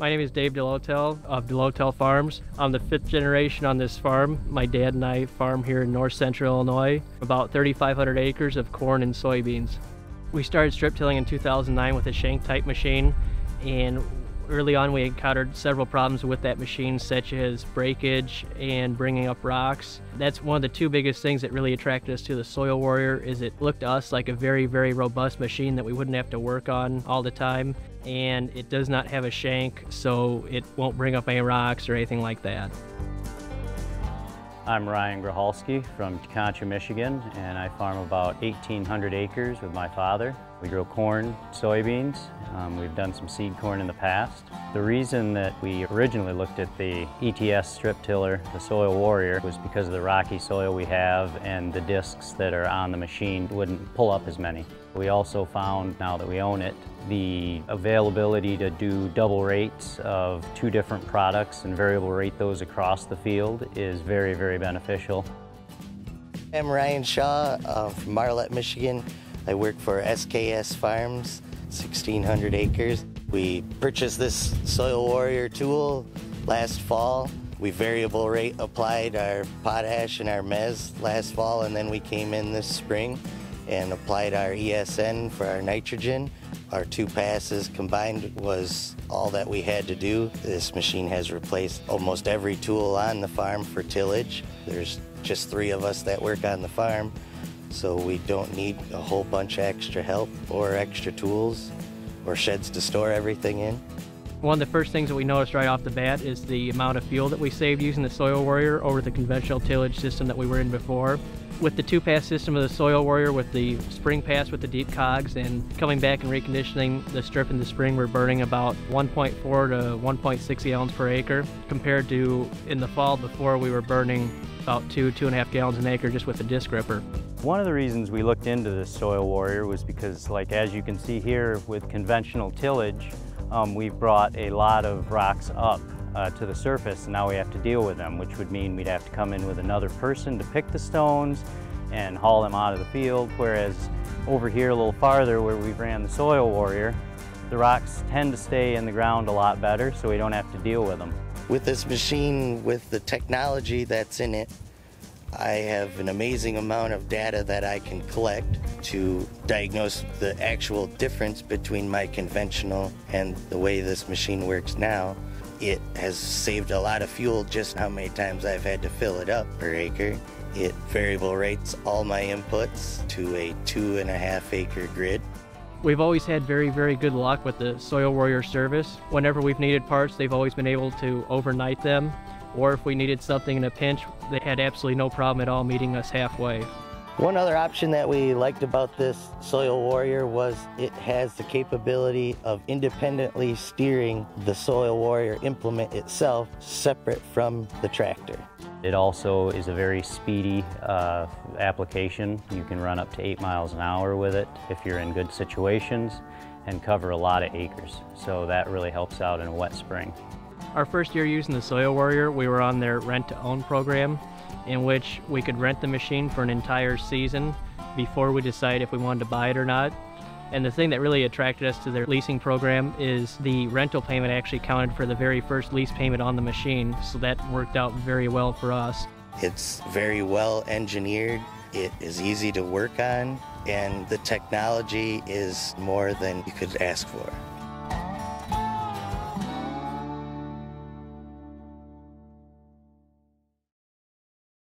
My name is Dave Delotel of Delotel Farms. I'm the fifth generation on this farm. My dad and I farm here in north central Illinois, about 3,500 acres of corn and soybeans. We started strip tilling in 2009 with a shank type machine, and early on we encountered several problems with that machine, such as breakage and bringing up rocks. That's one of the two biggest things that really attracted us to the Soil Warrior is it looked to us like a very, very robust machine that we wouldn't have to work on all the time. And it does not have a shank, so it won't bring up any rocks or anything like that. I'm Ryan Grahalski from Contra, Michigan, and I farm about 1,800 acres with my father. We grow corn, soybeans. Um, we've done some seed corn in the past. The reason that we originally looked at the ETS strip tiller, the Soil Warrior, was because of the rocky soil we have and the discs that are on the machine wouldn't pull up as many. We also found, now that we own it, the availability to do double rates of two different products and variable rate those across the field is very, very beneficial. I'm Ryan Shaw uh, from Marlette, Michigan. I work for SKS Farms, 1,600 acres. We purchased this Soil Warrior tool last fall. We variable rate applied our potash and our mez last fall, and then we came in this spring and applied our ESN for our nitrogen. Our two passes combined was all that we had to do. This machine has replaced almost every tool on the farm for tillage. There's just three of us that work on the farm, so we don't need a whole bunch of extra help or extra tools or sheds to store everything in. One of the first things that we noticed right off the bat is the amount of fuel that we saved using the Soil Warrior over the conventional tillage system that we were in before. With the two-pass system of the Soil Warrior with the spring pass with the deep cogs and coming back and reconditioning the strip in the spring, we're burning about 1.4 to 1.6 gallons per acre compared to in the fall before we were burning about two, two and a half gallons an acre just with the disc ripper. One of the reasons we looked into the Soil Warrior was because, like as you can see here with conventional tillage, um, we've brought a lot of rocks up uh, to the surface and now we have to deal with them, which would mean we'd have to come in with another person to pick the stones and haul them out of the field, whereas over here a little farther where we ran the Soil Warrior, the rocks tend to stay in the ground a lot better so we don't have to deal with them. With this machine, with the technology that's in it, I have an amazing amount of data that I can collect to diagnose the actual difference between my conventional and the way this machine works now. It has saved a lot of fuel just how many times I've had to fill it up per acre. It variable rates all my inputs to a two and a half acre grid. We've always had very, very good luck with the Soil Warrior service. Whenever we've needed parts, they've always been able to overnight them. Or if we needed something in a pinch, they had absolutely no problem at all meeting us halfway. One other option that we liked about this Soil Warrior was it has the capability of independently steering the Soil Warrior implement itself separate from the tractor. It also is a very speedy uh, application. You can run up to eight miles an hour with it if you're in good situations and cover a lot of acres. So that really helps out in a wet spring. Our first year using the Soil Warrior, we were on their rent to own program in which we could rent the machine for an entire season before we decide if we wanted to buy it or not. And the thing that really attracted us to their leasing program is the rental payment actually counted for the very first lease payment on the machine, so that worked out very well for us. It's very well engineered, it is easy to work on, and the technology is more than you could ask for.